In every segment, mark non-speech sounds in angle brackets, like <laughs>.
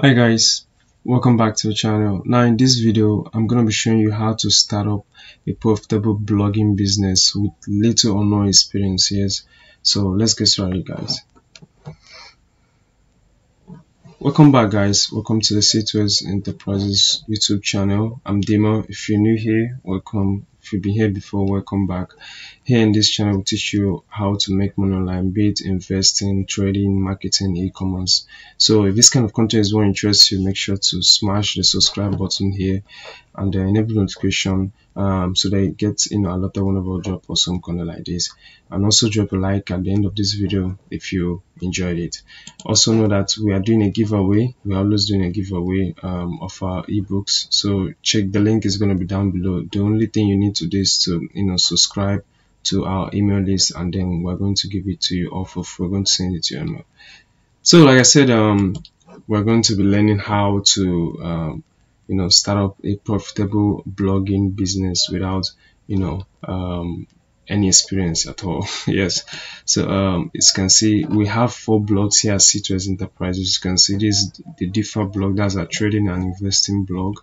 hi guys welcome back to the channel. Now in this video i'm going to be showing you how to start up a profitable blogging business with little or no experience yes? So let's get started guys. Welcome back guys. Welcome to the c2s enterprises youtube channel. I'm Dima. If you're new here welcome if you've been here before welcome back. Here in this channel we'll teach you how to make money online be it investing trading marketing e-commerce. So if this kind of content is what interests you make sure to smash the subscribe button here and then enable notification um, so that you get you know a lot of whenever drop or some content like this. And also drop a like at the end of this video if you enjoyed it. Also know that we are doing a giveaway. We're always doing a giveaway um, of our ebooks. So check the link is going to be down below. The only thing you need to do is to you know subscribe to our email list and then we're going to give it to you off of we're going to send it to your email. So like i said um we're going to be learning how to um, you know start up a profitable blogging business without you know um, any experience at all. <laughs> Yes. So um as you can see we have four blogs here at c2s enterprises. You can see this the different blog that's our trading and investing blog.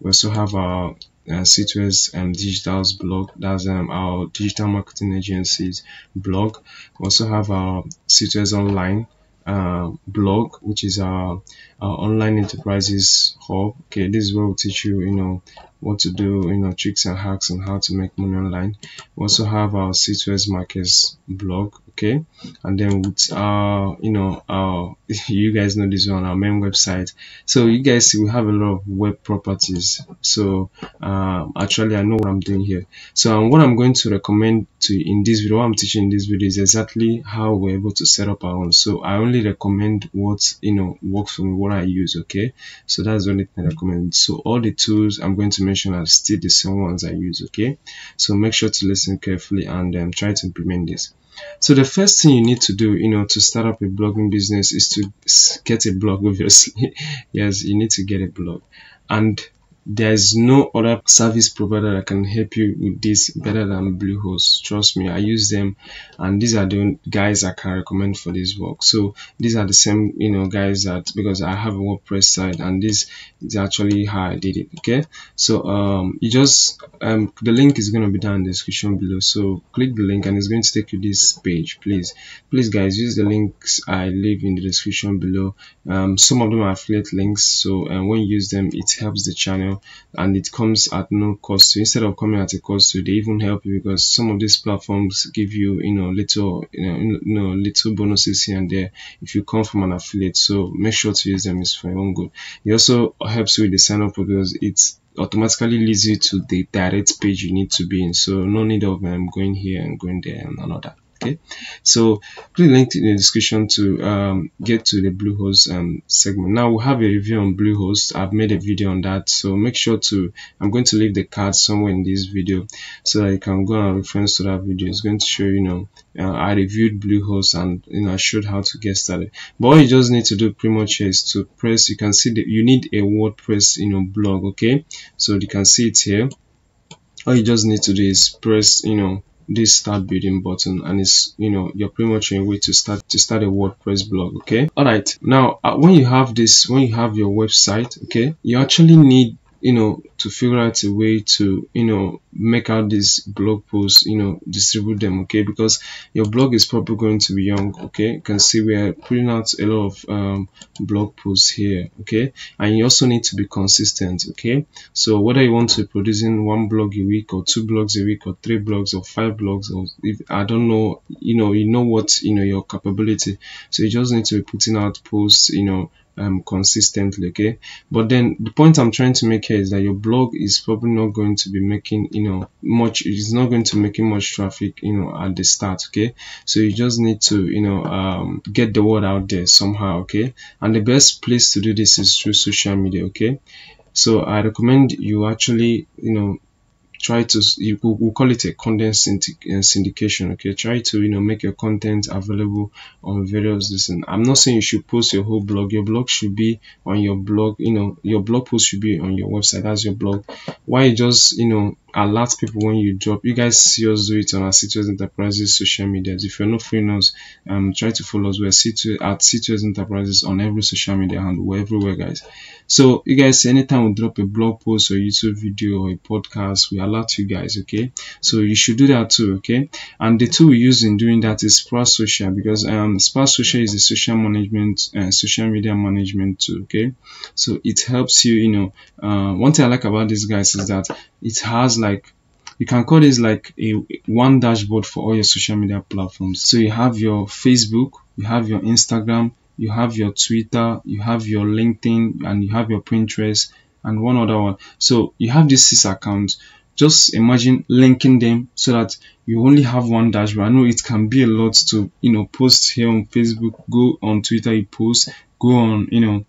We also have our uh, C2S um, Digital's blog. That's um, our digital marketing agency's blog. We also have our C2S Online uh, blog, which is our, our online enterprises hub. Okay, this is where we'll teach you, you know, what to do, you know, tricks and hacks on how to make money online. We also have our C2S Markets blog, okay, and then with our, you know, our, <laughs> you guys know this one, our main website. So you guys see we have a lot of web properties. So um, actually, I know what I'm doing here. So um, what I'm going to recommend to in this video, what I'm teaching in this video is exactly how we're able to set up our own. So I only recommend what you know works for me, what I use, okay. So that's the only thing I recommend. So all the tools I'm going to mention are still the same ones I use okay so make sure to listen carefully and um, try to implement this so the first thing you need to do you know to start up a blogging business is to get a blog obviously. <laughs> Yes you need to get a blog. And there's no other service provider that can help you with this better than bluehost. Trust me i use them and these are the guys i can recommend for this work. So these are the same you know guys that because i have a wordpress site and this is actually how i did it okay? So um you just um the link is going to be down in the description below. So click the link and it's going to take you to this page please. Please guys use the links i leave in the description below. Um some of them are affiliate links so uh, when you use them it helps the channel and it comes at no cost so instead of coming at a cost so they even help you because some of these platforms give you you know little you know, you know little bonuses here and there if you come from an affiliate. So make sure to use them it's for your own good. It also helps you with the sign up because it's automatically leads you to the direct page you need to be in. So no need of um, going here and going there and another okay. So click the link in the description to um, get to the bluehost um, segment. Now we have a review on bluehost i've made a video on that. So make sure to i'm going to leave the card somewhere in this video so that you can go and reference to that video. It's going to show you know uh, i reviewed bluehost and you know i showed how to get started. But all you just need to do pretty much is to press you can see that you need a wordpress you know blog okay? So you can see it here. All you just need to do is press you know this start building button and it's you know you're pretty much in a way to start to start a wordpress blog okay? All right now uh, when you have this when you have your website okay you actually need you know to figure out a way to you know make out these blog posts you know distribute them okay? Because your blog is probably going to be young okay? You can see we are putting out a lot of um, blog posts here okay? And you also need to be consistent okay? So whether you want to be producing one blog a week or two blogs a week or three blogs or five blogs or if i don't know you know you know what you know your capability. So you just need to be putting out posts you know um, consistently okay? But then the point i'm trying to make here is that your blog is probably not going to be making you much it's not going to making much traffic you know at the start okay? So you just need to you know um, get the word out there somehow okay? And the best place to do this is through social media okay? So i recommend you actually you know try to you we'll call it a content uh, syndication okay? Try to you know make your content available on various listen i'm not saying you should post your whole blog. Your blog should be on your blog you know your blog post should be on your website. That's your blog. Why you just you know alert people when you drop? You guys see us do it on our C2S enterprises social media if you're not following us um try to follow us. We're C2 at C2S enterprises on every social media handle. We're everywhere guys. So you guys anytime we drop a blog post or youtube video or a podcast we alert you guys okay? So you should do that too okay? And the tool we use in doing that is sprout social because um social is a social management uh, social media management tool okay? So it helps you you know uh, one thing i like about this guys is that it has like you can call this like a one dashboard for all your social media platforms. So you have your facebook you have your instagram you have your twitter you have your linkedin and you have your pinterest and one other one. So you have these six accounts just imagine linking them so that you only have one dashboard. I know it can be a lot to you know post here on facebook go on twitter you post go on you know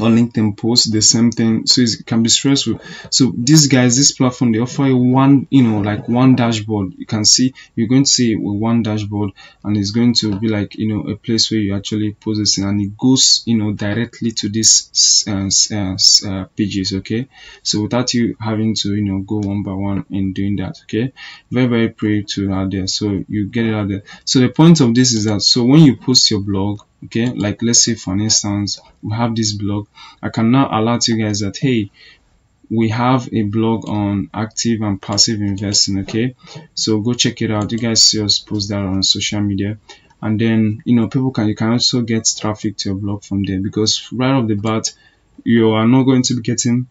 on LinkedIn post the same thing. So it can be stressful. So these guys, this platform, they offer you one, you know, like one dashboard. You can see, you're going to see with one dashboard and it's going to be like, you know, a place where you actually post this and it goes, you know, directly to these uh, uh, uh, pages. Okay. So without you having to, you know, go one by one in doing that. Okay. Very, very pretty to out there. So you get it out there. So the point of this is that, so when you post your blog, okay? Like let's say for instance we have this blog. I can now alert you guys that hey we have a blog on active and passive investing okay? So go check it out. You guys see us post that on social media. And then you know people can you can also get traffic to your blog from there because right off the bat you are not going to be getting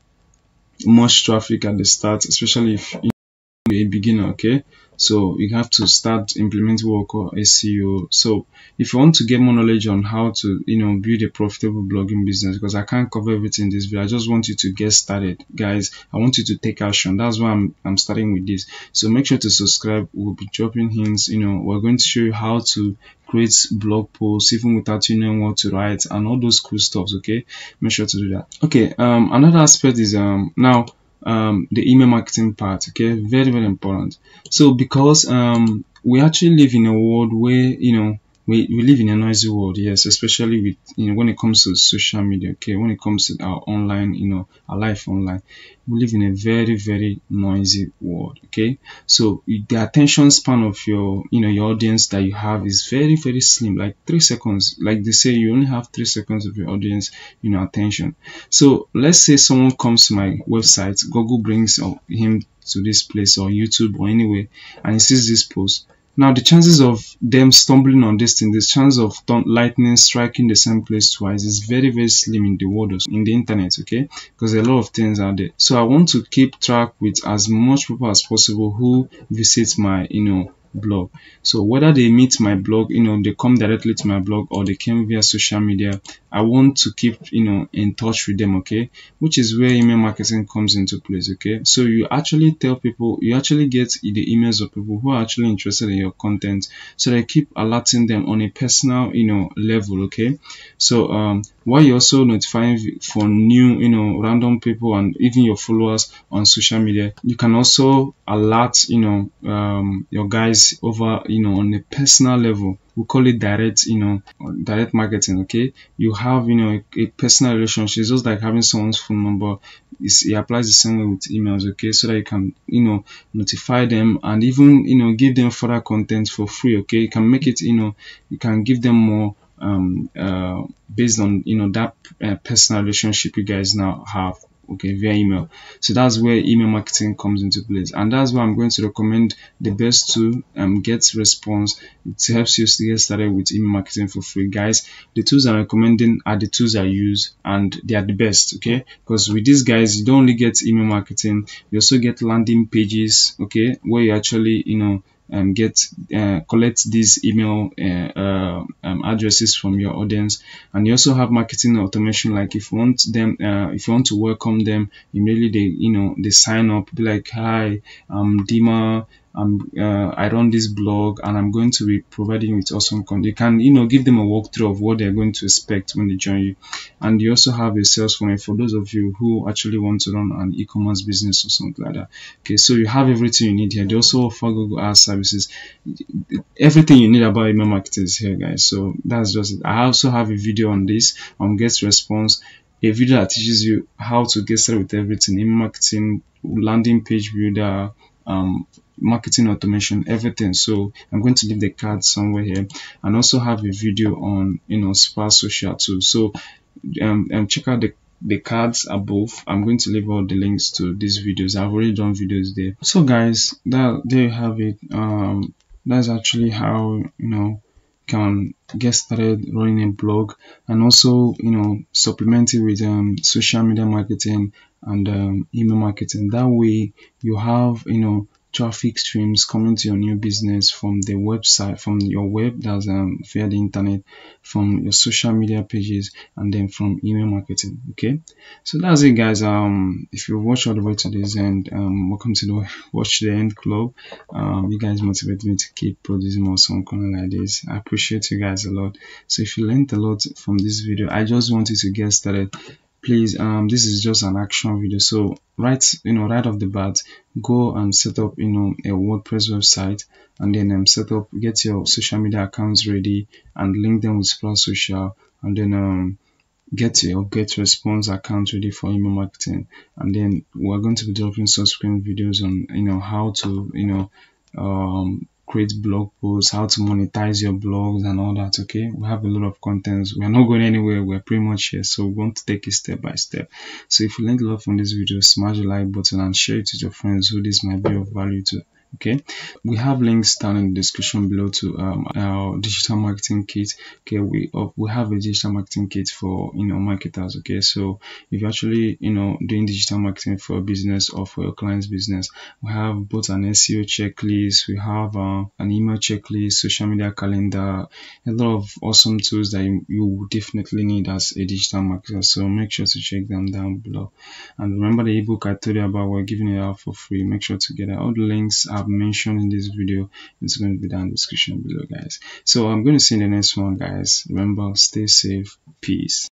much traffic at the start especially if you're a beginner okay so you have to start implementing work or SEO. So if you want to get more knowledge on how to, you know, build a profitable blogging business, because I can't cover everything in this video, I just want you to get started, guys. I want you to take action. That's why I'm I'm starting with this. So make sure to subscribe. We'll be dropping hints. You know, we're going to show you how to create blog posts even without you knowing what to write and all those cool stuffs. Okay, make sure to do that. Okay. Um, another aspect is um now um, the email marketing part okay? Very very important. So because um, we actually live in a world where you know we, we live in a noisy world yes especially with you know when it comes to social media okay when it comes to our online you know our life online we live in a very very noisy world okay? So the attention span of your you know your audience that you have is very very slim like three seconds like they say you only have three seconds of your audience you know attention. So let's say someone comes to my website google brings him to this place or youtube or anywhere and he sees this post now the chances of them stumbling on this thing, the chance of lightning striking the same place twice is very very slim in the world in the internet, okay? Because a lot of things are there. So I want to keep track with as much people as possible who visit my, you know, blog. So whether they meet my blog you know they come directly to my blog or they came via social media i want to keep you know in touch with them okay? Which is where email marketing comes into place okay? So you actually tell people you actually get the emails of people who are actually interested in your content. So they keep alerting them on a personal you know level okay? So um while you're also notifying for new you know random people and even your followers on social media you can also alert you know um, your guys over you know on a personal level. We call it direct you know direct marketing okay? You have you know a, a personal relationship. It's just like having someone's phone number. It's, it applies the same way with emails okay? So that you can you know notify them and even you know give them further content for free okay? You can make it you know you can give them more um, uh, based on you know that uh, personal relationship you guys now have okay via email. So that's where email marketing comes into place. And that's why i'm going to recommend the best tool um get response. It helps you to get started with email marketing for free. Guys the tools i'm recommending are the tools i use and they are the best okay? Because with these guys you don't only get email marketing. You also get landing pages okay? Where you actually you know um, get uh, collect these email uh, uh, um, addresses from your audience. And you also have marketing automation like if you want them uh, if you want to welcome them immediately they you know they sign up be like hi i'm dima I'm uh, I run this blog and I'm going to be providing with awesome content. You can you know give them a walkthrough of what they're going to expect when they join you, and you also have a sales funnel for those of you who actually want to run an e-commerce business or something like that. Okay, so you have everything you need here. They also offer Google Ads services. Everything you need about email marketing is here, guys. So that's just it. I also have a video on this on get response a video that teaches you how to get started with everything in marketing, landing page builder, um, marketing automation, everything. So I'm going to leave the card somewhere here. And also have a video on, you know, Sprout Social too. So um, um, check out the the cards above. I'm going to leave all the links to these videos. I've already done videos there. So guys that there you have it. Um that's actually how you know can get started running a blog and also you know supplement it with um, social media marketing and um, email marketing. That way you have you know traffic streams coming to your new business from the website from your web that's um, via the internet from your social media pages and then from email marketing okay? So that's it guys. Um if you watch all the way to this end um welcome to the <laughs> watch the end club. Um you guys motivate me to keep producing more some content like this. I appreciate you guys a lot. So if you learned a lot from this video i just wanted to get started please um this is just an action video. So right you know right off the bat go and set up you know a wordpress website and then um, set up get your social media accounts ready and link them with Sprout Social and then um get your get response account ready for email marketing. And then we're going to be dropping subsequent videos on you know how to you know um create blog posts, how to monetize your blogs and all that. Okay, we have a lot of contents. We're not going anywhere. We're pretty much here. So we want to take it step by step. So if you learned a lot from this video, smash the like button and share it with your friends who this might be of value to okay. We have links down in the description below to um, our digital marketing kit. Okay we uh, we have a digital marketing kit for you know marketers. Okay so if you're actually you know doing digital marketing for a business or for your client's business we have both an seo checklist we have uh, an email checklist social media calendar a lot of awesome tools that you, you definitely need as a digital marketer. So make sure to check them down below. And remember the ebook i told you about we're giving it out for free. Make sure to get it all the links are I've mentioned in this video it's going to be down description below guys. So i'm going to see you in the next one guys. Remember stay safe. Peace